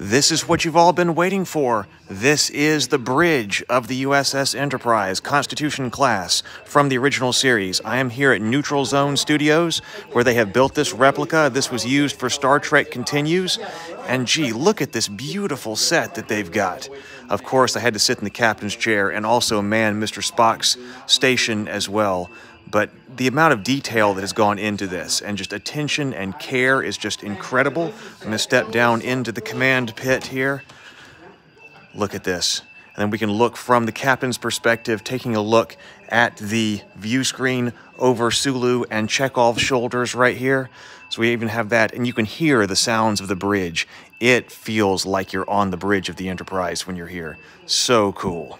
This is what you've all been waiting for. This is the bridge of the USS Enterprise Constitution class from the original series. I am here at Neutral Zone Studios where they have built this replica. This was used for Star Trek Continues. And gee, look at this beautiful set that they've got. Of course, I had to sit in the captain's chair and also man Mr. Spock's station as well but the amount of detail that has gone into this and just attention and care is just incredible. I'm to step down into the command pit here. Look at this. And then we can look from the captain's perspective, taking a look at the view screen over Sulu and Chekov's shoulders right here. So we even have that, and you can hear the sounds of the bridge. It feels like you're on the bridge of the Enterprise when you're here. So cool.